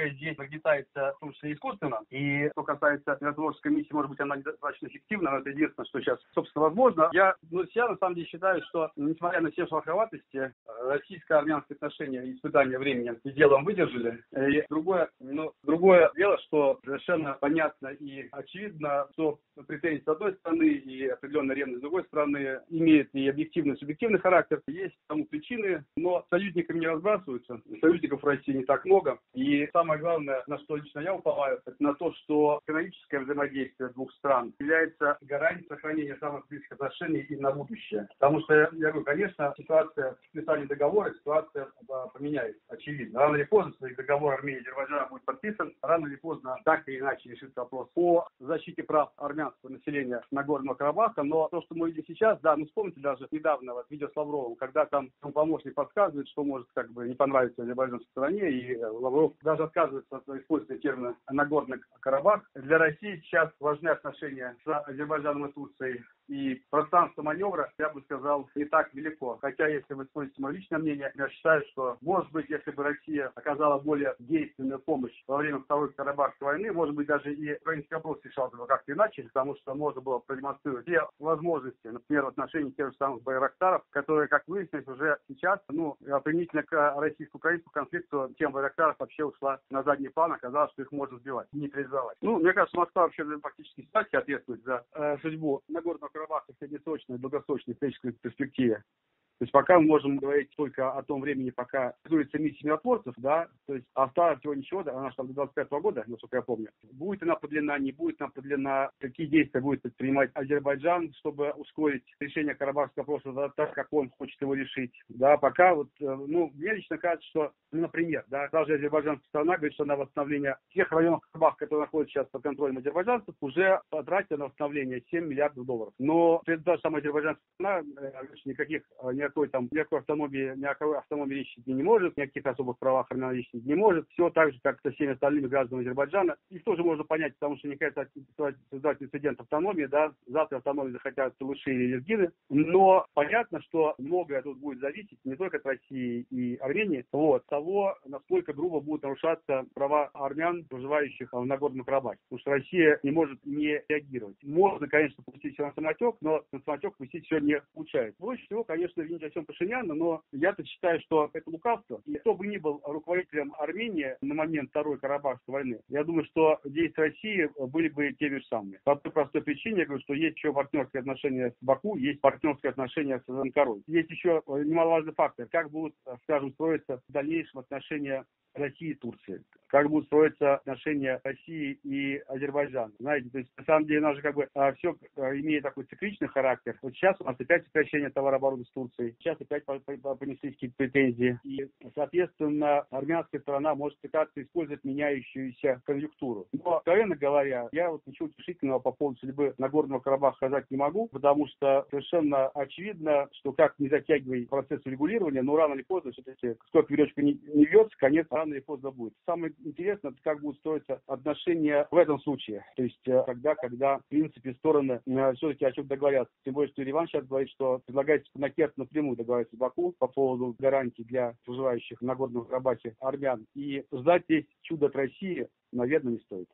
многое здесь нагнетается, в том числе искусственно. И что касается миротворческой миссии, может быть, она недостаточно эффективна, но это единственное, что сейчас, собственно, возможно. Я, ну, я на самом деле считаю, что, несмотря на все шелоховатости, российско-армянские отношения испытания времени и делом выдержали. И другое, ну, другое дело, что совершенно понятно и очевидно, что претензии с одной стороны и определенная ревность с другой стороны имеет и объективный, и субъективный характер. Есть тому причины, но союзниками не разбрасываются. Союзников в России не так много. И самое главное, на что лично я уповаю, это на то, что экономическое взаимодействие двух стран является гарантией сохранения самых близких отношений и на будущее. Потому что, я говорю, конечно, ситуация в подписании договора, ситуация поменяется, очевидно. Рано или поздно, если договор Армении и Азербайджана будет подписан, рано или поздно так или иначе решится вопрос по защите прав армянского населения Нагорного Карабаха. Но то, что мы видим сейчас, да, ну вспомните даже недавно вот видео с Лавровым, когда там помощник подсказывает, что может как бы не понравиться азербайджанской стороне, и э, Лавров даже отказывается от использования термина Нагорный Карабах. Для России сейчас важны отношения с Азербайджаном и Турцией и пространство маневра, я бы сказал, не так велико. Хотя, если вы спросите мое личное мнение, я считаю, что, может быть, если бы Россия оказала более действенную помощь во время Второй Карабахской войны, может быть, даже и украинский вопрос решался бы как-то иначе, потому что можно было продемонстрировать все возможности, например, в отношении тех же самых Байрактаров, которые, как выяснилось, уже сейчас, ну, применительно к российско-украинскому конфликту, тем Байрактаров вообще ушла на задний план, оказалось, что их можно сбивать, нейтрализовать. Ну, мне кажется, Москва вообще фактически статьи ответствует за э, судьбу Нагорного Карабаха в среднесрочной долгосрочной исторической перспективе. То есть пока мы можем говорить только о том времени, пока готовится миссия миротворцев, да, то есть осталось всего ничего, да, она же там до 25 -го года, насколько я помню. Будет она продлена, не будет она продлена, какие действия будет предпринимать Азербайджан, чтобы ускорить решение карабахского вопроса так, как он хочет его решить. Да, пока вот, э, ну, мне лично кажется, что, ну, например, да, даже азербайджанская сторона говорит, что на восстановление тех районов Карабаха, которые находятся сейчас под контролем азербайджанцев, уже потратила на восстановление 7 миллиардов долларов. Но даже самая азербайджанская сторона, э, никаких, э, никакой там, никакой автономии, никакой автономии речи не может, никаких особых правах речи не может. Все так же, как со всеми остальными гражданами Азербайджана. Их тоже можно понять, потому что не хотят создать прецедент автономии, да, завтра автономии захотят Тулыши или Лезгины. Но понятно, что многое тут будет зависеть не только от России и Армении, вот, того, насколько грубо будут нарушаться права армян, проживающих в Нагорном Карабахе. Потому что Россия не может не реагировать. Можно, конечно, пустить все на самотек, но на самотек пустить все не получается. Больше всего, конечно, винить о чем Пашиняна, но я-то считаю, что это лукавство. И кто бы ни был руководителем Армении на момент Второй Карабахской войны, я думаю, что действия России были бы теми же самыми. По той простой причине, я говорю, что есть еще партнерские отношения с Баку, есть партнерские отношения с Анкарой. Есть еще немаловажный фактор, как будут, скажем, строиться в дальнейшем отношения России и Турции. Как будут строиться отношения России и Азербайджана. Знаете, то есть на самом деле у нас же как бы а, все а, имеет такой цикличный характер. Вот сейчас у нас опять сокращение товарооборота с Турцией. Сейчас опять понеслись какие-то претензии. И, соответственно, армянская сторона может пытаться использовать меняющуюся конъюнктуру. Но, откровенно говоря, я вот ничего утешительного по поводу судьбы Нагорного Карабаха сказать не могу, потому что совершенно очевидно, что как не затягивай процесс регулирования, но рано или поздно все-таки, сколько веревочка не, не вьется, конец рано или поздно будет. Самое интересное, это как будут строиться отношения в этом случае. То есть, э, когда, когда, в принципе, стороны э, все-таки о чем договорятся. Тем более, что Ереван сейчас говорит, что предлагается Накерт напрямую договориться с Баку по поводу гарантий для проживающих в Нагорном Карабахе армян. И ждать здесь чудо от России, наверное, не стоит.